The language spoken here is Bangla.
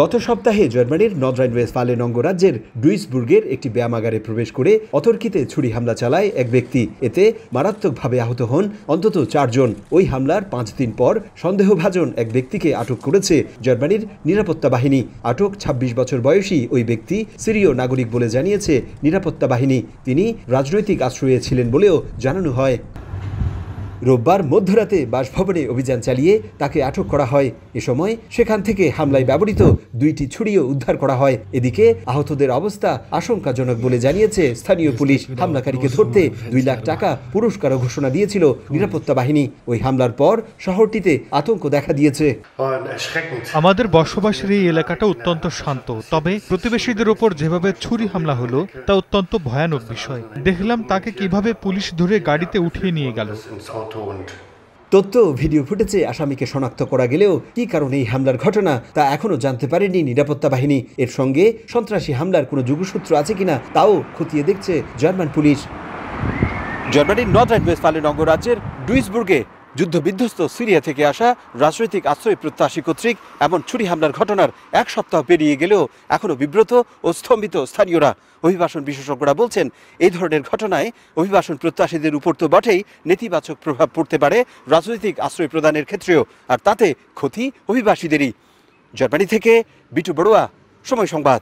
গত সপ্তাহে জার্মানির নর্থ ওয়েস্টফালেন অঙ্গরাজ্যের ডুইসবুর্গের একটি ব্যায়ামাগারে প্রবেশ করে অতর্কিতে ছুরি হামলা চালায় এক ব্যক্তি। এতে মারাত্মকভাবে আহত হন অন্তত চারজন। ওই হামলার পাঁচ দিন পর সন্দেহভাজন এক ব্যক্তিকে আটক করেছে জার্মানির নিরাপত্তা বাহিনী। আটক ২৬ বছর বয়সী ওই ব্যক্তি সিরীয় নাগরিক বলে জানিয়েছে নিরাপত্তা বাহিনী। তিনি রাজনৈতিক আশ্রয়ে ছিলেন বলেও জানানো হয়। রোববার মধ্যরাতে বাসভবনে অভিযান চালিয়ে তাকে আটক করা হয়। এ সময় সেখান থেকে হামলায় ব্যবহৃত দুইটি ছুরিও উদ্ধার করা হয়। এদিকে আহতদের অবস্থা আশঙ্কাজনক বলে জানিয়েছে স্থানীয় পুলিশ। হামলাকারীকে ধরতে দুই লাখ টাকা পুরস্কারও ঘোষণা দিয়েছিল নিরাপত্তা বাহিনী। ওই হামলার পর শহরটিতে আতঙ্ক দেখা দিয়েছে। আমাদের বসবাসের এই এলাকাটা অত্যন্ত শান্ত। তবে প্রতিবেশীদের ওপর যেভাবে ছুরি হামলা হলো, তা অত্যন্ত ভয়ানক বিষয়। দেখলাম তাকে কীভাবে পুলিশ ধরে গাড়িতে উঠিয়ে নিয়ে গেল। Auto তথ্য ভিডিও ফুটেজে আসামিকে শনাক্ত করা গেলেও কি কারণে এই হামলার ঘটনা তা এখনও জানতে পারেনি নিরাপত্তা বাহিনী। এর সঙ্গে সন্ত্রাসী হামলার কোনো যোগসূত্র আছে কিনা তাও খতিয়ে দেখছে জার্মান পুলিশ। জার্মানির নর্থ রাইট ওয়েস্টফালেন অঙ্গরাজ্যের ডুইসবুর্গে যুদ্ধবিধ্বস্ত সিরিয়া থেকে আসা রাজনৈতিক আশ্রয় প্রত্যাশী কর্তৃক এমন ছুরি হামলার ঘটনার এক সপ্তাহ পেরিয়ে গেলেও এখনও বিব্রত ও স্তম্ভিত স্থানীয়রা। অভিবাসন বিশেষজ্ঞরা বলছেন, এই ধরনের ঘটনায় অভিবাসন প্রত্যাশীদের উপর তো বটেই নেতিবাচক প্রভাব পড়তে পারে রাজনৈতিক আশ্রয় প্রদানের ক্ষেত্রেও, আর তাতে ক্ষতি অভিবাসীদেরই। জার্মানি থেকে বিটু বড়ুয়া, সময় সংবাদ।